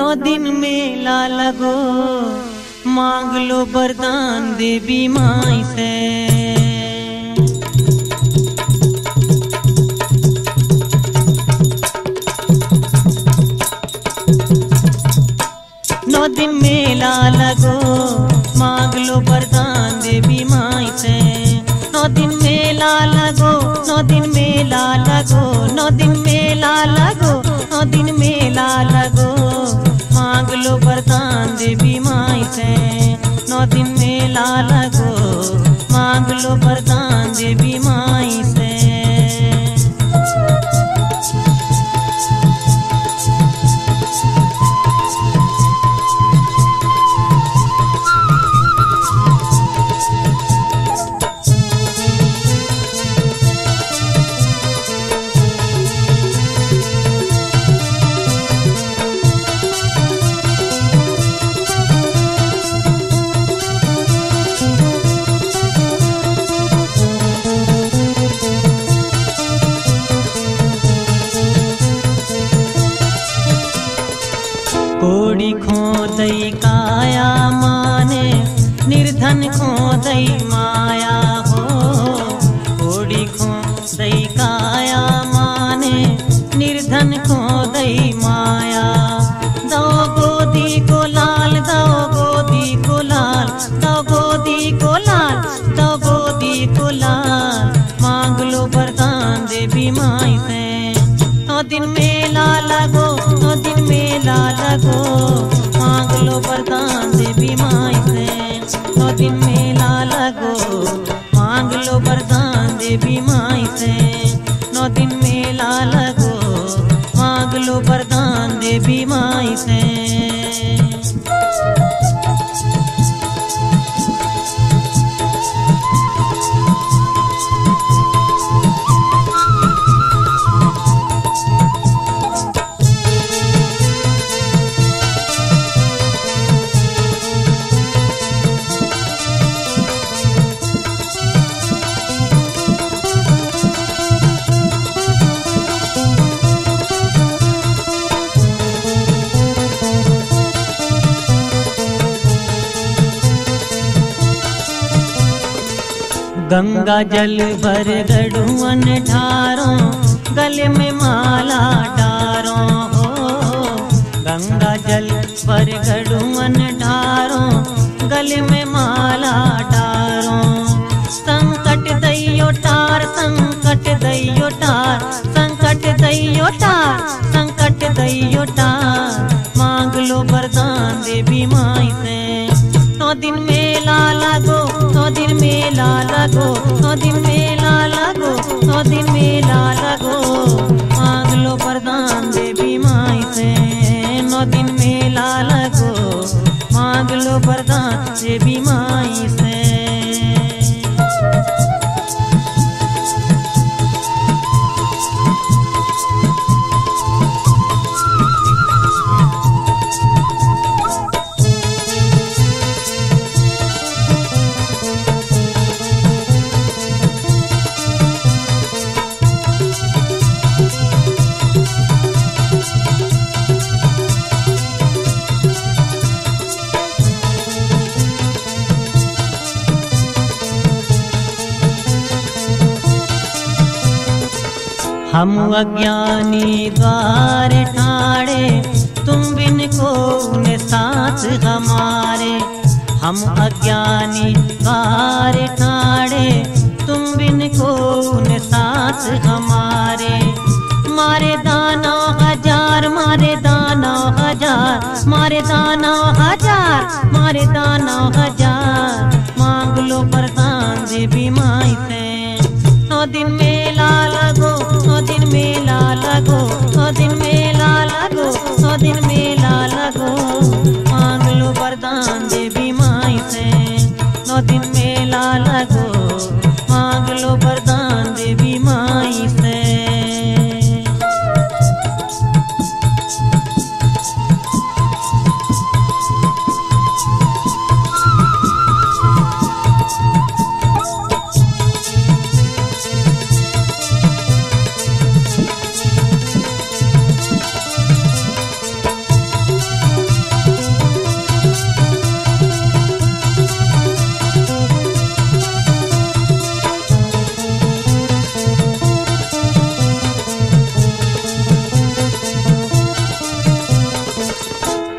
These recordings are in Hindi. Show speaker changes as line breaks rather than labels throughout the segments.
नौ दिन मेला लगो। मांग लो वरदान देवी माई से। नौ दिन मेला लगो। मांग लो वरदान देवी माई से। नौ दिन मेला लगो नौ दिन मेला लगो नौ दिन मेला लगो नौ दिन मेला लगो। से नौ दिन मेला लगो। मांग लो वरदान देवी माई खो दई काया माने, निर्धन खो दई माया हो। कोड़ी खो दई काया माने, निर्धन खो दई माया। दो गोदी को लाल दो गोदी को लाल दो गोदी को लाल दो गोदी को लाल। मांग लो वरदान देवी माई से दिन मेला लगो मेला को मांग लो वरदान देवी माई से। नौ दिन मेला लगो, मांग लो वरदान देवी माई से। नौ दिन मेला लगो, मांग लो वरदान देवी माई से। गंगा जल भर गढ़ुअन ठारों, गले में माला डारों हो, गंगा जल भर गढ़ुअन ठारों, गले में माला डारों संकट दैयो टार, संकट दैयो टार, संकट दैयो टार, संकट दैयो टार। मांग लो वरदान देवी माई से नौ दिन मेला लगो दिन मेला लगो नौ दिन मेला लगो नौ दिन मेला लगो। मांग लो वरदान देवी माई से नौ दिन मेला लगो। मांग लो वरदान देवी माई हम अज्ञानी द्वार ठाड़े तुम बिन को न साथ हमारे? हम अज्ञानी द्वार ठाड़े तुम बिन को न साथ हमारे? मारे दाना हज़ार, मारे दाना हज़ार, मारे दाना हज़ार, मारे दाना हज़ार। मांग लो वरदान देवी माई से नौ दिन मेला लगो नौ दिन मेला लगो सौ दिन मेला लगो सौ दिन मेला लगो। मांग लो वरदान देवी माई से नौ दिन मेला लगो।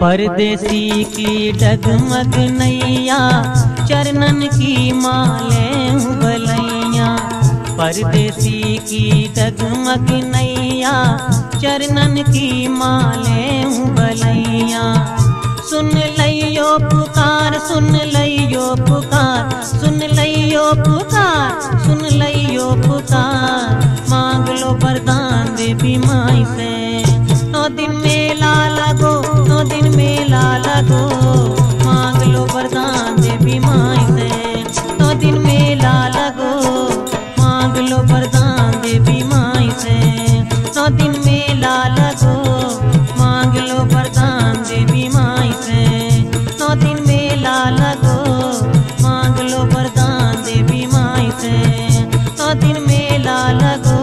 परदेसी की डगमग नैया चरणन की माले बलैया परदेसी की डगमग नैया चरणन की माले बलैया सुन लियो पुकार, सुन लियो पुकार, सुन लियो पुकार, सुन लियो पुकार। मांग लो वरदान देवी माई से। लगो मांग लो वरदान देवी माई नौ दिन मेला लगो, मांग लो वरदान देवी माई से नौ दिन मेला लगो, मांग लो वरदान देवी माई से नौ दिन मेला लगो, मांग लो वरदान देवी माई से नौ दिन मेला लगो,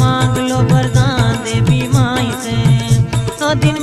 मांग लो वरदान देवी माई से नौ दिन